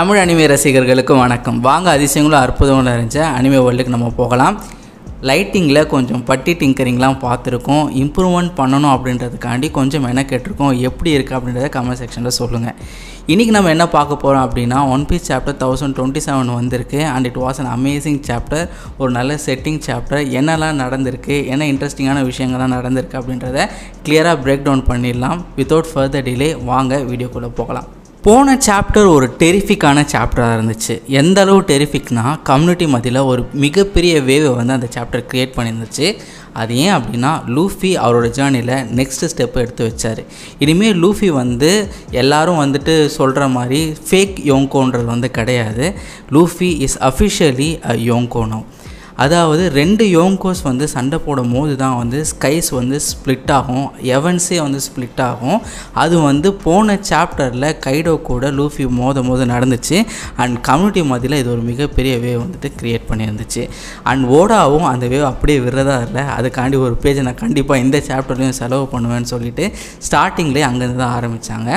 Tamil anime ரசிகர்களுக்கு வணக்கம். வாங்க அதிசயங்களும் அற்புதமாக இருந்துச்சு அனிமே வேர்ல்டுக்கு நம்ம போகலாம். லைட்டிங்கில் கொஞ்சம் பட்டி டிங்கரிங்லாம் பார்த்துருக்கோம். இம்ப்ரூவ்மெண்ட் பண்ணணும் அப்படின்றதுக்காண்டி கொஞ்சம் மெனக்கெட்டிருக்கோம். எப்படி இருக்குது அப்படின்றத கமெண்ட் செக்ஷனில் சொல்லுங்கள் இன்றைக்கி நம்ம என்ன பார்க்க போகிறோம் அப்படின்னா One Piece chapter thousand twenty seven வந்திருக்கு. And it was an amazing chapter ஒரு நல்ல செட்டிங் சாப்டர் என்னெல்லாம் நடந்திருக்கு? என்ன இன்ட்ரெஸ்டிங்கான விஷயங்கள்லாம் நடந்திருக்கு அப்படின்றத கிளியராக பிரேக் டவுன் பண்ணிடலாம். வித்தவுட் ஃபர்தர் டிலே வாங்க வீடியோக்குள்ளே போகலாம். போன சாப்டர் ஒரு டெரிஃபிக்கான சாப்டராக இருந்துச்சு. எந்த அளவு டெரிஃபிக்னா கம்யூனிட்டி மத்தியில் ஒரு மிகப்பெரிய வேவை வந்து அந்த சாப்டர் க்ரியேட் பண்ணியிருந்துச்சு அது ஏன் அப்படின்னா லூஃபி அவரோட ஜேர்னியில் நெக்ஸ்ட் ஸ்டெப் எடுத்து வச்சார். இனிமேல் லூஃபி வந்து எல்லாரும் வந்துட்டு சொல்கிற மாதிரி ஃபேக் யோங்கோன்றது வந்து கிடையாது. லூஃபி இஸ் அஃபிஷியலி அ யோங்கோனோ அதாவது ரெண்டு யோங்கோஸ் வந்து சண்டை போடும் போது தான் வந்து ஸ்கைஸ் வந்து ஸ்ப்ளிட் ஆகும். எவன்ஸே வந்து ஸ்ப்ளிட் ஆகும். அது வந்து போன சாப்டரில் கைடோ கூட லூஃபி மோதும் போது நடந்துச்சு. அண்ட் கம்யூனிட்டி மத்தியில் இது ஒரு மிகப்பெரிய வேவ் வந்துட்டு க்ரியேட் பண்ணியிருந்துச்சு. அண்ட் ஓடாவும் அந்த வேவ் அப்படியே விடுறதா இல்லை. அதுக்காண்டி ஒரு பேஜை நான் கண்டிப்பாக இந்த சாப்டர்லையும் செலவு பண்ணுவேன்னு சொல்லிட்டு ஸ்டார்டிங்லேயே அங்கேருந்து தான் ஆரம்பித்தாங்க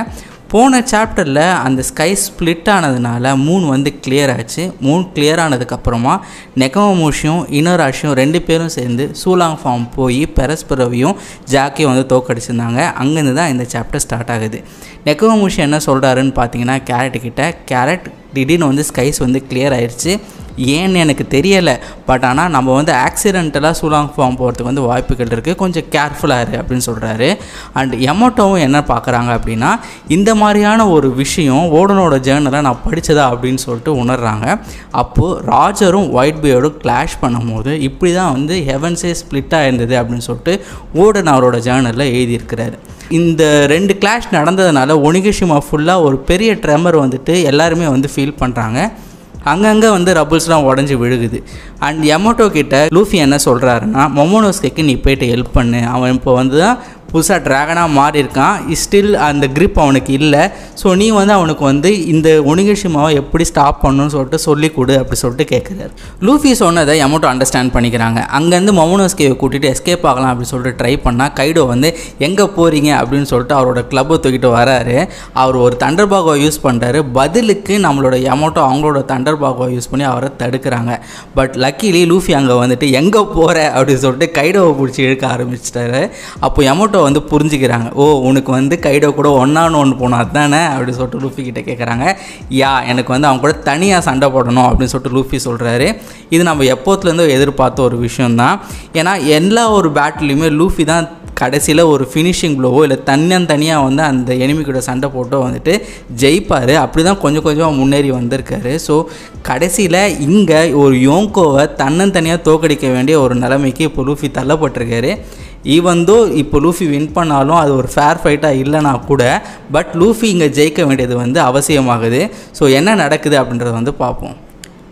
போன சாப்டரில் அந்த ஸ்கை ஸ்ப்ளிட் ஆனதுனால மூன் வந்து கிளியர் ஆச்சு. மூன் கிளியர் ஆனதுக்கப்புறமா நெகமோஷியும் இனராஷியும் ரெண்டு பேரும் சேர்ந்து சூலாங் ஃபார்ம் போய் பெரஸ்பரவையும் ஜாக்கியும் வந்து தோக்கடிச்சிருந்தாங்க அங்கேருந்து தான் இந்த சாப்டர் ஸ்டார்ட் ஆகுது. நெகமோஷி என்ன சொல்கிறாருன்னு பார்த்தீங்கன்னா கேரட் கிட்ட கேரட் திடீர்னு வந்து ஸ்கைஸ் வந்து கிளியர் ஆயிடுச்சு ஏன்னு எனக்கு தெரியலை. பட் ஆனால் நம்ம வந்து ஆக்சிடென்டலாக சூலாங் ஃபார்ம் போகிறதுக்கு வந்து வாய்ப்புகள் இருக்குது கொஞ்சம் கேர்ஃபுல்லாக இரு அப்படின்னு சொல்கிறாரு அண்ட் எமோட்டோவும் என்ன பார்க்குறாங்க அப்படின்னா இந்த மாதிரியான ஒரு விஷயம் ஓடனோட ஜேர்னலை நான் படித்ததா அப்படின்னு சொல்லிட்டு உணர்றாங்க. அப்போது ராஜரும் ஒயிட் பியோடும் கிளாஷ் பண்ணும்போது இப்படி தான் வந்து ஹெவன்ஸே ஸ்ப்ளிட்டாக இருந்தது அப்படின்னு சொல்லிட்டு ஓடன் அவரோட ஜேர்னலில் எழுதியிருக்கிறாரு. இந்த ரெண்டு கிளாஷ் நடந்ததுனால ஒனிகிஷிமா ஃபுல்லாக ஒரு பெரிய ட்ரெமர் வந்துட்டு எல்லாருமே வந்து ஃபீல் பண்ணுறாங்க அங்கங்கே வந்து ரபுல்ஸ்லாம் உடஞ்சி விழுகுது. அண்ட் எமோட்டோ கிட்ட லூஃபி என்ன சொல்கிறாருன்னா மொமோனோஸ்கேக்கு நீ போயிட்டு ஹெல்ப் பண்ணு. அவன் இப்போ வந்து தான் புதுசாக ட்ராகனாக மாறி இருக்கான் ஸ்டில் அந்த க்ரிப் அவனுக்கு இல்லை. ஸோ நீ வந்து அவனுக்கு வந்து இந்த ஒனிகிஷிமாவை எப்படி ஸ்டாப் பண்ணணும்னு சொல்லிட்டு சொல்லி கொடு அப்படி சொல்லிட்டு கேட்குறாரு லூஃபி சொன்னதை எமோட்டோ அண்டர்ஸ்டாண்ட் பண்ணிக்கிறாங்க. அங்கேருந்து மௌனோஸ்கேவை கூட்டிகிட்டு எஸ்கேப் ஆகலாம் அப்படின்னு சொல்லிட்டு ட்ரை பண்ணால் கைடோ வந்து எங்கே போகிறீங்க அப்படின்னு சொல்லிட்டு அவரோட கிளப்பை தூக்கிட்டு வராரு. அவர் ஒரு தண்டர் பாகோவை யூஸ் பண்ணுறாரு பதிலுக்கு நம்மளோட எமோட்டோ அவங்களோட தண்டர் பாகோவை யூஸ் பண்ணி அவரை தடுக்கிறாங்க. பட் லக்கிலி லூஃபி அங்கே வந்துட்டு எங்கே போகிற அப்படின்னு சொல்லிட்டு கைடோவை பிடிச்சி இழுக்க ஆரம்பிச்சிட்டாரு. அப்போ எமோட்டோ வந்து புரிஞ்சுக்கிறாங்க. ஓ உனக்கு வந்து கைடோ கூட ஒன்றான்னு ஒன்று போனோம் அதுதானே அப்படின்னு சொல்லிட்டு லூஃபி கிட்டே கேட்குறாங்க யா எனக்கு வந்து அவங்க கூட தனியாக சண்டை போடணும். அப்படின்னு சொல்லிட்டு லூஃபி சொல்கிறாரு இது நம்ம எப்போத்துலேருந்து எதிர்பார்த்த ஒரு விஷயந்தான் ஏன்னா எல்லா ஒரு பேட்டிலையுமே லூஃபி தான் கடைசியில் ஒரு ஃபினிஷிங் ப்ளோவோ இல்லை தனியாக வந்து அந்த எனிமிக்கூட சண்டை போட்டோ வந்துட்டு ஜெயிப்பார். அப்படி தான் கொஞ்சம் கொஞ்சமாக முன்னேறி வந்திருக்காரு. ஸோ கடைசியில் இங்கே ஒரு யோங்கோவை தன்னந்தனியாக தோக்கடிக்க வேண்டிய ஒரு நிலைமைக்கு இப்போ லூஃபி தள்ளப்பட்டிருக்காரு. ஈவந்தோ இப்போ லூஃபி வின் பண்ணாலும் அது ஒரு ஃபேர் ஃபைட்டாக இல்லைனா கூட பட் லூஃபி இங்கே ஜெயிக்க வேண்டியது வந்து அவசியமாகுது. ஸோ என்ன நடக்குது அப்படின்றத வந்து பார்ப்போம்.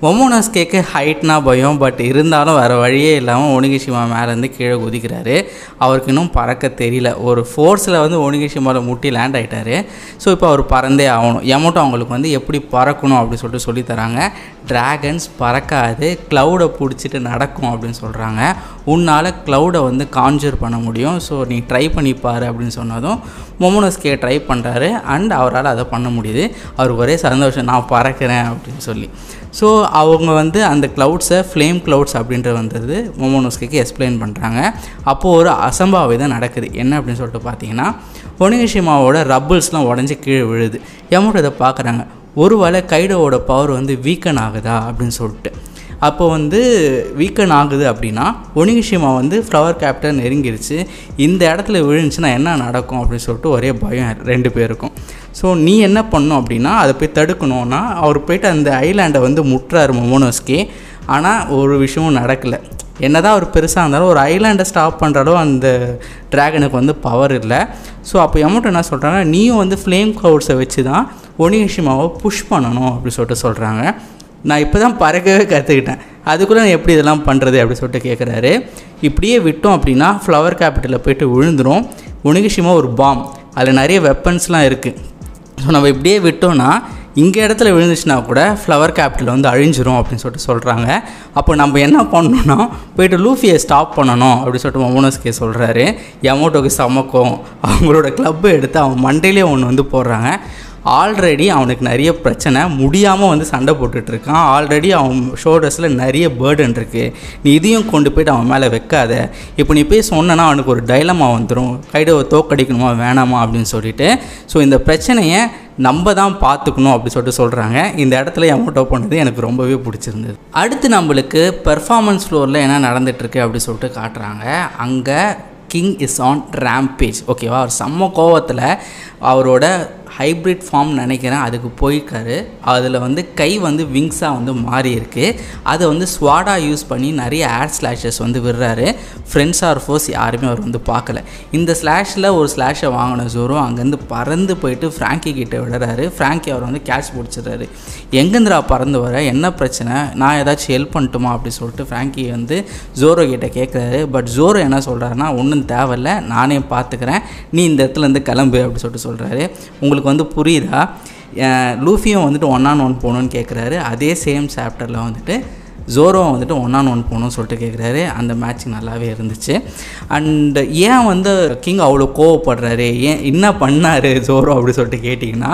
ஒமோனாஸ்கேக்கு ஹைட்னா பயம் பட் இருந்தாலும் வேறு வழியே இல்லாமல் ஒனிகிஷிமா மேலேருந்து கீழே குதிக்கிறாரு. அவருக்கு இன்னும் பறக்க தெரியல. ஒரு ஃபோர்ஸில் வந்து ஒனிகிஷிமாவில் முட்டி லேண்ட் ஆகிட்டாரு ஸோ இப்போ அவர் பறந்தே ஆகணும். எமோட்டோ அவங்களுக்கு வந்து எப்படி பறக்கணும் அப்படின்னு சொல்லிட்டு சொல்லி தராங்க. ட்ராகன்ஸ் பறக்காது க்ளவுடை பிடிச்சிட்டு நடக்கும் அப்படின்னு சொல்கிறாங்க உன்னால் க்ளவுடை வந்து கான்ஜூர் பண்ண முடியும். ஸோ நீ ட்ரை பண்ணிப்பார் அப்படின்னு சொன்னதும் மொமோனஸ்கே ட்ரை பண்ணுறாரு அண்ட் அவரால் அதை பண்ண முடியுது. அவர் ஒரே சந்தோஷம் நான் பறக்கிறேன் அப்படின்னு சொல்லி. ஸோ அவங்க வந்து அந்த க்ளவுட்ஸை ஃப்ளேம் க்ளவுட்ஸ் அப்படின்றது வந்தது மொமோனோஸ்கேக்கு எக்ஸ்பிளைன் பண்ணுறாங்க அப்போது ஒரு அசம்பாவிதம் நடக்குது. என்ன அப்படின்னு சொல்லிட்டு பார்த்தீங்கன்னா ஒனிகிஷிமாவோட ரப்பிள்ஸ்லாம் உடஞ்சி கீழே விழுது. எமோட்டோ இதை பார்க்குறாங்க. ஒருவேளை கைடோவோட பவர் வந்து வீக்கன் ஆகுதா அப்படின்னு சொல்லிட்டு. அப்போ வந்து வீக்கன் ஆகுது அப்படின்னா ஒனிகிஷிமா வந்து ஃப்ளவர் கேப்டன் நெருங்கிருச்சு. இந்த இடத்துல விழுந்துச்சுன்னா என்ன நடக்கும் அப்படின்னு சொல்லிட்டு ஒரே பயம் ரெண்டு பேருக்கும். ஸோ நீ என்ன பண்ணும் அப்படின்னா அதை போய் தடுக்கணும்னா அவர் போயிட்டு அந்த ஐலாண்டை வந்து முட்டுறாரு மொமோனோஸ்கே ஆனால் ஒரு விஷயமும் நடக்கலை. என்னதான் அவர் பெருசாக இருந்தாலும் ஒரு ஐலாண்டை ஸ்டாப் பண்ணுற அளவு அந்த ட்ராகனுக்கு வந்து பவர் இல்லை. ஸோ அப்போ எமௌண்ட் என்ன சொல்கிறாங்கன்னா நீயும் வந்து ஃப்ளேம் க்ளவுட்ஸை வச்சு தான் ஒனிகிஷிமாவை புஷ் பண்ணணும் அப்படின்னு சொல்லிட்டு சொல்கிறாங்க நான் இப்போ தான் பறக்கவே கற்றுக்கிட்டேன் அதுக்குள்ளே நான் எப்படி இதெல்லாம் பண்ணுறது அப்படி சொல்லிட்டு கேட்குறாரு இப்படியே விட்டோம் அப்படின்னா ஃப்ளவர் கேபிட்டலில் போயிட்டு விழுந்துரும். ஒனிகிஷிமா ஒரு பாம் அதில் நிறைய வெப்பன்ஸ்லாம் இருக்குது ஸோ நம்ம இப்படியே விட்டோம்னா இங்கே இடத்துல விழுந்துச்சுன்னா கூட ஃப்ளவர் கேபிட்டல் வந்து அழிஞ்சிரும் அப்படின்னு சொல்லிட்டு சொல்கிறாங்க அப்போ நம்ம என்ன பண்ணணும்னா போயிட்டு லூஃபியை ஸ்டாப் பண்ணணும் அப்படின்னு சொல்லிட்டு மோனஸ்கே சொல்கிறாரு யமோட்டோக்கு சமக்கம். அவங்களோட க்ளப்பை எடுத்து அவன் மண்டையிலே ஒன்று வந்து போடுறாங்க. ஆல்ரெடி அவனுக்கு நிறைய பிரச்சனை. முடியாமல் வந்து சண்டை போட்டுட்டு இருக்கான். ஆல்ரெடி அவன் ஷோல்டர்ஸில் நிறைய பேர்டன் இருக்குது நீ இதையும் கொண்டு போயிட்டு அவன் மேலே வைக்காத. இப்போ நீ போய் சொன்னனா அவனுக்கு ஒரு டைலமா வந்துடும் கைடவை தோக்கடிக்கணுமா வேணாமா அப்படின்னு சொல்லிட்டு. ஸோ இந்த பிரச்சனையை நம்ம தான் பார்த்துக்கணும் அப்படின்னு சொல்லிட்டு சொல்கிறாங்க இந்த இடத்துல எமோட்டோ பண்ணது எனக்கு ரொம்பவே பிடிச்சிருந்தது. அடுத்து நம்மளுக்கு பெர்ஃபார்மன்ஸ் ஃப்ளோரில் என்ன நடந்துட்டுருக்கு அப்படி சொல்லிட்டு காட்டுறாங்க. அங்கே கிங் இஸ் ஆன் ரேம்பேஜ் ஓகேவா அவர் செம்ம கோவத்தில் அவரோட ஹைப்ரிட் ஃபார்ம் நினைக்கிறேன். அதுக்கு போயிருக்காரு அதில் வந்து கை வந்து விங்ஸாக வந்து மாறி இருக்கு அதை வந்து ஸ்வாடா யூஸ் பண்ணி நிறைய ஏர் ஸ்லாஷஸ் வந்து விடுறாரு. ஃப்ரெண்ட்ஸ் ஆர் ஃபோர்ஸ் யாருமே அவர் வந்து பார்க்கல. இந்த ஸ்லாஷில் ஒரு ஸ்லாஷை வாங்கின ஜோரோ அங்கேருந்து பறந்து போயிட்டு ஃப்ராங்கி கிட்டே விடுறாரு. ஃப்ராங்கி அவர் வந்து கேட்ச் பிடிச்சிடுறாரு. எங்கேருந்துடா பறந்து வர? என்ன பிரச்சனை? நான் ஏதாச்சும் ஹெல்ப் பண்ணட்டுமா? அப்படி சொல்லிட்டு ஃப்ராங்கி வந்து ஜோரோ கிட்டே கேட்குறாரு. பட் ஜோரோ என்ன சொல்கிறாருன்னா ஒன்றும் தேவையில்ல. நானே பார்த்துக்கிறேன். நீ இந்த இடத்துலேருந்து கிளம்பு. அப்படி சொல்லிட்டு சொல்கிறாரு உங்களுக்கு வந்து புரியுதா? லூஃபியும் வந்துட்டு ஒன் ஆன் ஒன் போகணுன்னு கேட்குறாரு அதே சேம் சாப்டரில் வந்துட்டு ஜோரோ வந்துட்டு ஒன் ஆன் ஒன் போகணும்னு சொல்லிட்டு கேட்குறாரு அந்த மேட்ச் நல்லாவே இருந்துச்சு. அண்ட் ஏன் வந்து கிங் அவ்வளோ கோவப்படுறாரு? ஏன் என்ன பண்ணார் ஜோரோ அப்படி சொல்லிட்டு கேட்டிங்கன்னா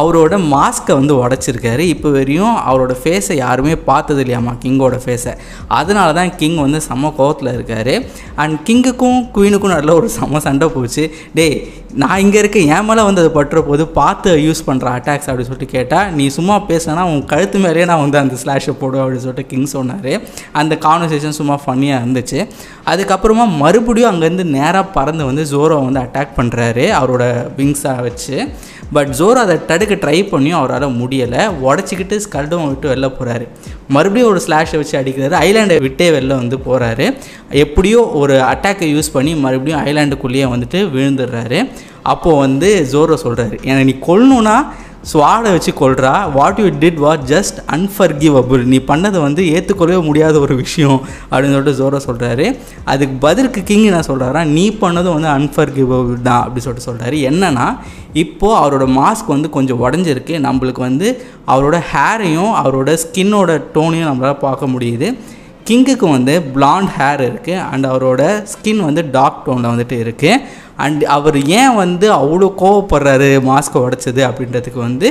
அவரோட மாஸ்க்கை வந்து உடச்சிருக்காரு. இப்போ வரையும் அவரோட ஃபேஸை யாருமே பார்த்தது இல்லையாம்மா கிங்கோட ஃபேஸை அதனால தான் கிங் வந்து செம்ம கோவத்தில் இருக்கார். அண்ட் கிங்குக்கும் குயினுக்கும் நல்ல ஒரு செம்ம சண்டை போச்சு. டேய் நான் இங்கே இருக்க என் மேலே வந்து அது பட்டுற போது பார்த்து யூஸ் பண்ணுற அட்டாக்ஸ் அப்படின்னு சொல்லிட்டு கேட்டால் நீ சும்மா பேசினா உன் கழுத்து மேலேயே நான் வந்து அந்த ஸ்லாஷை போடுவேன் அப்படின்னு சொல்லிட்டு கிங் சொன்னார். அந்த கான்வர்சேஷன் சும்மா ஃபன்னியாக இருந்துச்சு. அதுக்கப்புறமா மறுபடியும் அங்கேருந்து நேராக பறந்து வந்து ஜோரோ வந்து அட்டாக் பண்ணுறாரு அவரோட விங்ஸாக வச்சு. பட் ஜோரோ அதை தடுக்க ட்ரை பண்ணியும் அவரால் முடியலை. உடச்சிக்கிட்டு ஸ்கல்டும் விட்டு வெளில போகிறாரு மறுபடியும் ஒரு ஸ்லாஷை வச்சு அடிக்கிறாரு. ஐலாண்டை விட்டே வெளில வந்து போகிறாரு எப்படியோ ஒரு அட்டாக்கை யூஸ் பண்ணி மறுபடியும் ஐலாண்டுக்குள்ளேயே வந்துட்டு விழுந்துடுறாரு. அப்போது வந்து ஜோரோ சொல்கிறாரு ஏன்னா நீ கொல்லணுன்னா ஸ்வாடை வச்சு கொள்றா what you did what just unforgivable நீ பண்ணதை வந்து ஏற்றுக்கொள்ளவே முடியாத ஒரு விஷயம் அப்படின்னு சொல்லிட்டு ஜோரா சொல்கிறாரு அதுக்கு பதிலுக்கு கிங் என்ன சொல்கிறாரா நீ பண்ணதும் வந்து அன்ஃபர்கிவபிள் தான் அப்படின்னு சொல்லிட்டு சொல்கிறாரு என்னென்னா இப்போது அவரோட மாஸ்க் வந்து கொஞ்சம் உடஞ்சிருக்கு. நம்மளுக்கு வந்து அவரோட ஹேரையும் அவரோட ஸ்கின்னோட டோனையும் நம்மளால் பார்க்க முடியுது. கிங்குக்கு வந்து பிளாண்ட் ஹேர் இருக்குது அண்ட் அவரோட ஸ்கின் வந்து டார்க் டோனில் வந்துட்டு இருக்குது அண்ட் அவர் ஏன் வந்து அவ்வளோ கோவப்படுறாரு மாஸ்க்கை உடைச்சது அப்படின்றதுக்கு வந்து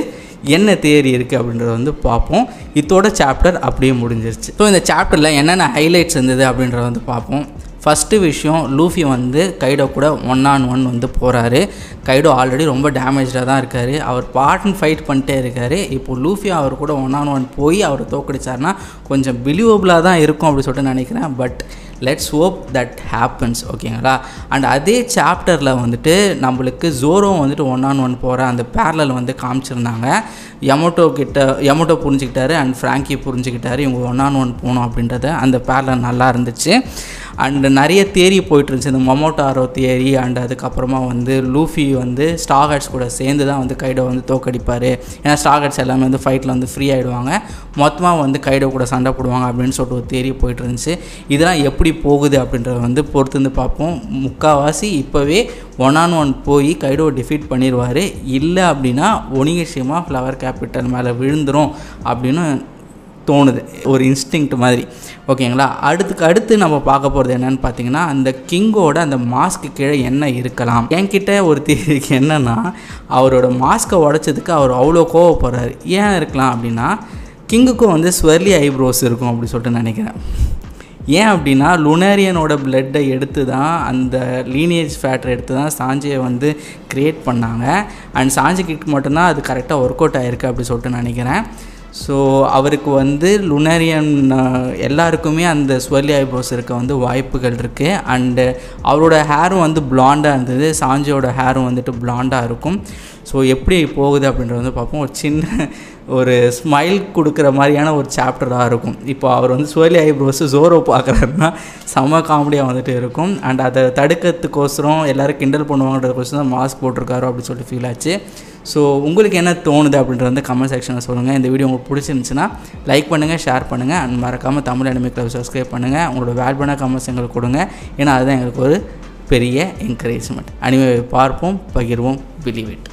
என்ன தேரி இருக்குது அப்படின்றத வந்து பார்ப்போம். இதோட சாப்டர் அப்படியே முடிஞ்சிருச்சு. ஸோ இந்த சாப்டரில் என்னென்ன ஹைலைட்ஸ் இருந்தது அப்படின்றத வந்து பார்ப்போம். ஃபஸ்ட்டு விஷயம் லூஃபி வந்து கைடோ கூட ஒன் ஆன் ஒன் வந்து போகிறாரு கைடோ ஆல்ரெடி ரொம்ப டேமேஜாக தான் இருக்கார். அவர் பாட்டன் ஃபைட் பண்ணிட்டே இருக்கார். இப்போது லூஃபி அவர் கூட ஒன் ஆன் ஒன் போய் அவர் தோக்கடிச்சார்னா கொஞ்சம் பிலீவபிளாக தான் இருக்கும் அப்படி சொல்லிட்டு நினைக்கிறேன். But let's hope that happens ஓகேங்களா அண்ட் அதே சாப்டரில் வந்துட்டு நம்மளுக்கு ஜோரோ வந்துட்டு ஒன் ஆன் ஒன் போகிற அந்த பேரலில் வந்து காமிச்சிருந்தாங்க. எமோட்டோ கிட்ட எமோட்டோ புரிஞ்சுக்கிட்டாரு அண்ட் ஃப்ராங்கி புரிஞ்சுக்கிட்டாரு இவங்க ஒன் ஆன் ஒன் போகணும் அப்படின்றத அந்த பேரலல் நல்லா இருந்துச்சு. அண்ட் நிறைய தேரி போயிட்டுருந்துச்சு இந்த இந்த மொமோட்டாரோ தேரி அண்ட் அதுக்கப்புறமா வந்து லூஃபி வந்து ஸ்டாகட்ஸ் கூட சேர்ந்து தான் வந்து கைடோ வந்து தோக்கடிப்பார். ஏன்னா ஸ்டாகட்ஸ் எல்லாமே வந்து ஃபைட்டில் வந்து ஃப்ரீ ஆகிடுவாங்க மொத்தமாக வந்து கைடோ கூட சண்டை போடுவாங்க அப்படின்னு சொல்லிட்டு ஒரு தேரி போயிட்டுருந்துச்சு இதெல்லாம் எப்படி போகுது அப்படின்றத வந்து பொறுத்து வந்து பார்ப்போம். முக்கால்வாசி இப்போவே ஒன் ஆன் ஒன் போய் கைடோ டிஃபீட் பண்ணிடுவார் இல்லை அப்படின்னா ஒனிகஷியமாக ஃப்ளவர் கேபிட்டல் மேலே விழுந்துரும் அப்படின்னு தோணுது. ஒரு இன்ஸ்டிங்க்ட் மாதிரி. ஓகேங்களா அடுத்துக்கு அடுத்து நம்ம பார்க்க போகிறது என்னன்னு பார்த்தீங்கன்னா அந்த கிங்கோட அந்த மாஸ்க்கு கீழே என்ன இருக்கலாம்? என்கிட்ட ஒரு தேதிக்கு என்னென்னா அவரோட மாஸ்க்கை உடைச்சதுக்கு அவர் அவ்வளோ கோவப்படுறாரு. ஏன் இருக்கலாம் அப்படின்னா கிங்குக்கும் வந்து ஸ்வெர்லி ஐப்ரோஸ் இருக்கும் அப்படின்னு சொல்லிட்டு நினைக்கிறேன். ஏன் அப்படின்னா லுனேரியனோட பிளட்டை எடுத்து தான் அந்த லீனேஜ் ஃபேட்டரை எடுத்து தான் சாஞ்சியை வந்து க்ரியேட் பண்ணாங்க. அண்ட் சாஞ்சிக்கு மட்டும்தான் அது கரெக்டாக ஒர்க் அவுட் ஆகிருக்கு அப்படி சொல்லிட்டு நினைக்கிறேன். ஸோ அவருக்கு வந்து லுனேரியன் எல்லாருக்குமே அந்த ஸ்வெல்லி ஐப்ரோஸ் இருக்க வந்து வாய்ப்புகள் இருக்குது அண்டு அவரோட ஹேரும் வந்து பிளாண்டாக இருந்தது. சாஞ்சியோட ஹேரும் வந்துட்டு பிளாண்டாக இருக்கும். ஸோ எப்படி போகுது அப்படின்றத வந்து பார்ப்போம். ஒரு சின்ன ஒரு ஸ்மைல் கொடுக்குற மாதிரியான ஒரு சாப்டராக இருக்கும். இப்போ அவர் வந்து சுவலி ஐப்ரோஸ் ஜோரோ பார்க்குறாருன்னா செம்ம காமெடியாக வந்துட்டு இருக்கும். அண்ட் அதை தடுக்கிறதுக்கோசரம் எல்லோரும் கிண்டல் பண்ணுவாங்கன்றதுக்கோசரம் தான் மாஸ்க் போட்டிருக்காரு அப்படின்னு சொல்லிட்டு ஃபீல் ஆச்சு. ஸோ உங்களுக்கு என்ன தோணுது அப்படின்றது வந்து கமெண்ட் செக்ஷனில் சொல்லுங்கள் இந்த வீடியோ உங்களுக்கு பிடிச்சிருந்துச்சுன்னா லைக் பண்ணுங்கள் ஷேர் பண்ணுங்கள் அண்ட் மறக்காமல் தமிழ் அனிமே கிளப் சப்ஸ்கிரைப் பண்ணுங்கள் உங்களோட வேல்பான கமெண்ட்ஸ் எங்களுக்கு கொடுங்க. ஏன்னா அதுதான் எங்களுக்கு ஒரு பெரிய என்கரேஜ்மெண்ட் அனிமே பார்ப்போம் பகிர்வோம் பிலீவ் இட்